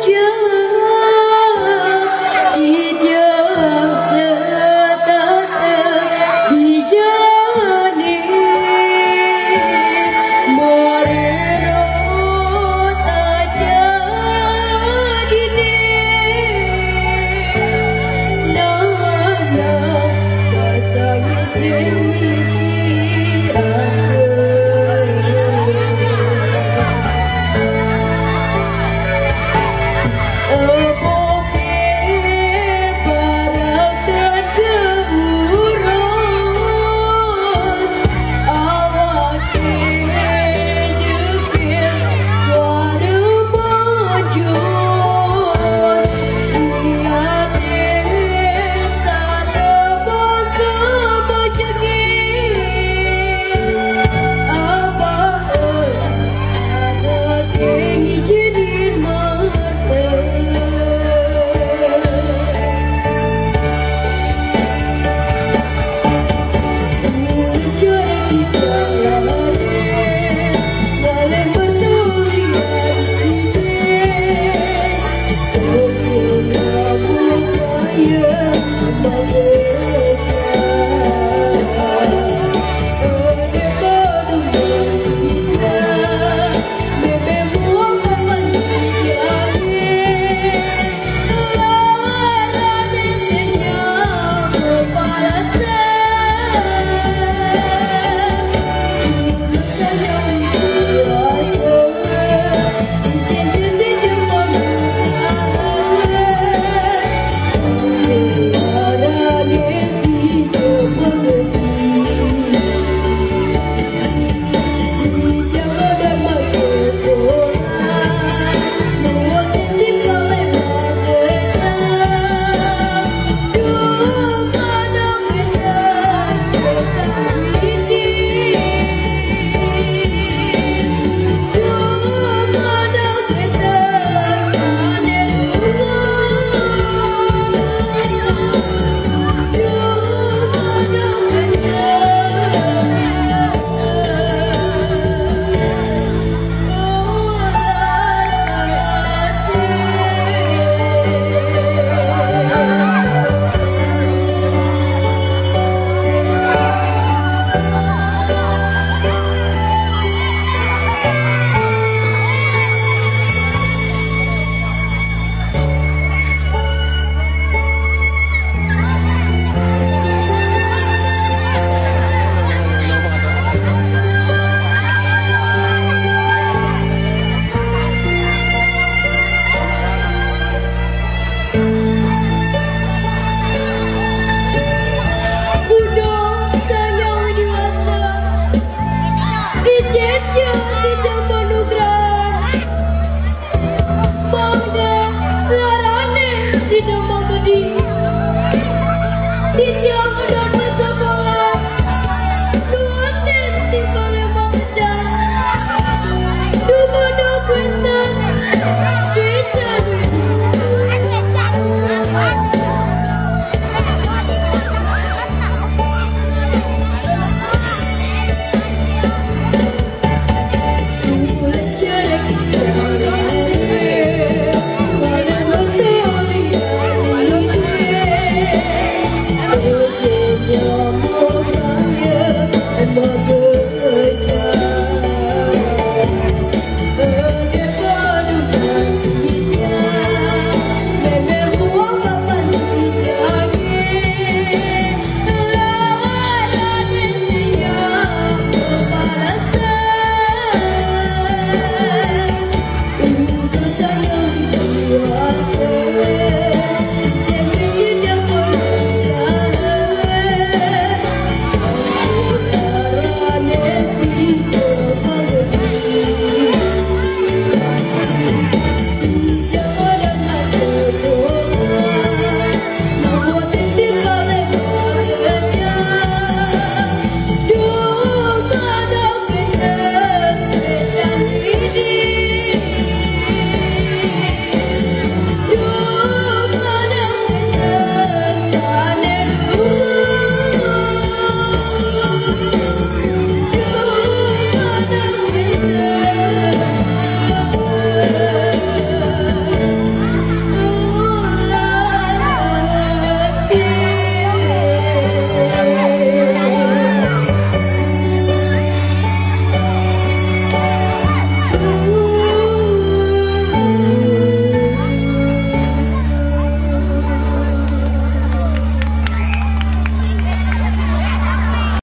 chưa Tidak mau